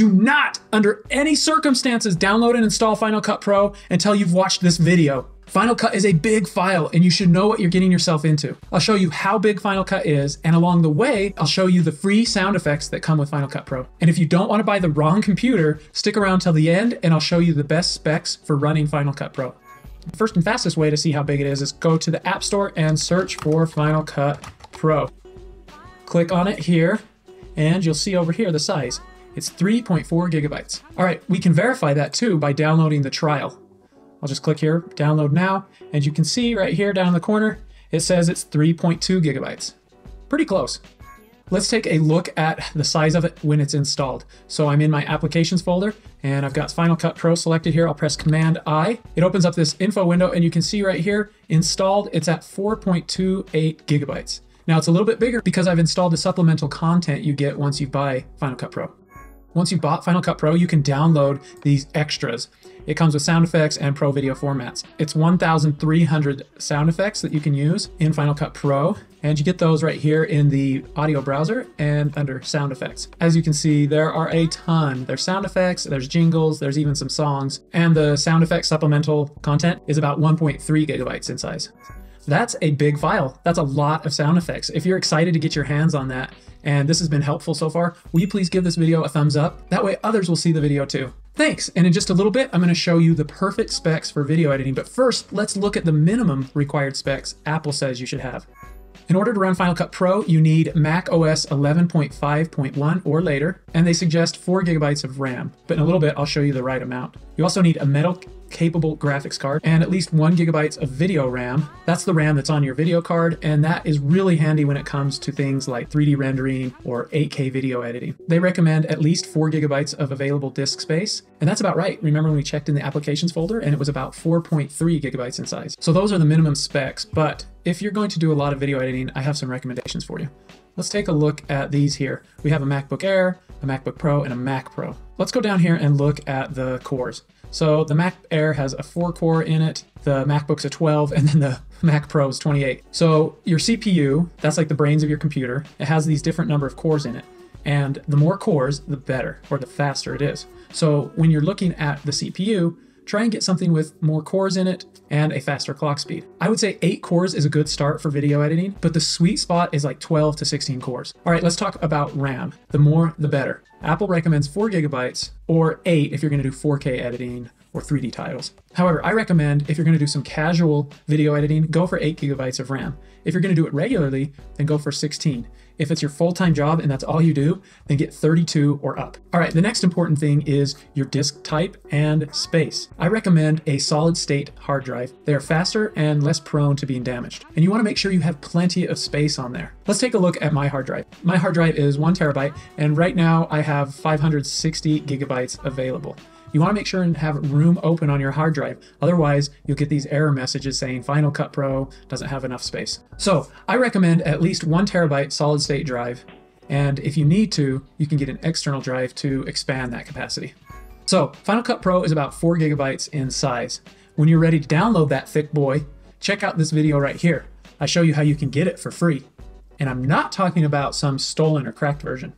Do not, under any circumstances, download and install Final Cut Pro until you've watched this video. Final Cut is a big file and you should know what you're getting yourself into. I'll show you how big Final Cut is, and along the way, I'll show you the free sound effects that come with Final Cut Pro. And if you don't want to buy the wrong computer, stick around till the end and I'll show you the best specs for running Final Cut Pro. The first and fastest way to see how big it is is go to the App Store and search for Final Cut Pro. Click on it here, and you'll see over here the size. It's 3.4 gigabytes. All right, we can verify that too by downloading the trial. I'll just click here, download now, and you can see right here down in the corner, it says it's 3.2 gigabytes. Pretty close. Let's take a look at the size of it when it's installed. So I'm in my applications folder and I've got Final Cut Pro selected here. I'll press Command I. It opens up this info window and you can see right here, installed, it's at 4.28 gigabytes. Now it's a little bit bigger because I've installed the supplemental content you get once you buy Final Cut Pro. Once you've bought Final Cut Pro, you can download these extras. It comes with sound effects and pro video formats. It's 1,300 sound effects that you can use in Final Cut Pro, and you get those right here in the audio browser and under sound effects. As you can see, there are a ton. There's sound effects, there's jingles, there's even some songs, and the sound effects supplemental content is about 1.3 gigabytes in size. That's a big file. That's a lot of sound effects. If you're excited to get your hands on that, and this has been helpful so far, will you please give this video a thumbs up? That way others will see the video too. Thanks, and in just a little bit, I'm gonna show you the perfect specs for video editing, but first, let's look at the minimum required specs Apple says you should have. In order to run Final Cut Pro, you need Mac OS 11.5.1 or later, and they suggest 4 gigabytes of RAM, but in a little bit I'll show you the right amount. You also need a metal capable graphics card and at least one gigabytes of video RAM. That's the RAM that's on your video card, and that is really handy when it comes to things like 3D rendering or 8K video editing. They recommend at least four gigabytes of available disk space, and that's about right. Remember when we checked in the applications folder and it was about 4.3 gigabytes in size. So those are the minimum specs, but if you're going to do a lot of video editing, I have some recommendations for you. Let's take a look at these here. We have a MacBook Air, a MacBook Pro, and a Mac Pro. Let's go down here and look at the cores. So the Mac Air has a 4 core in it, the MacBook's a 12, and then the Mac Pro is 28. So your CPU, that's like the brains of your computer, it has these different number of cores in it. And the more cores, the better, or the faster it is. So when you're looking at the CPU, try and get something with more cores in it and a faster clock speed. I would say 8 cores is a good start for video editing, but the sweet spot is like 12 to 16 cores. All right, let's talk about RAM. The more, the better. Apple recommends 4 gigabytes or 8 if you're going to do 4K editing or 3D titles. However, I recommend if you're going to do some casual video editing, go for 8 gigabytes of RAM. If you're going to do it regularly, then go for 16. If it's your full-time job and that's all you do, then get 32 or up. All right, the next important thing is your disk type and space. I recommend a solid state hard drive. They are faster and less prone to being damaged. And you wanna make sure you have plenty of space on there. Let's take a look at my hard drive. My hard drive is one terabyte, and right now I have 560 gigabytes available. You want to make sure and have room open on your hard drive. Otherwise, you'll get these error messages saying Final Cut Pro doesn't have enough space. So I recommend at least one terabyte solid state drive. And if you need to, you can get an external drive to expand that capacity. So Final Cut Pro is about four gigabytes in size. When you're ready to download that thick boy, check out this video right here. I show you how you can get it for free. And I'm not talking about some stolen or cracked version.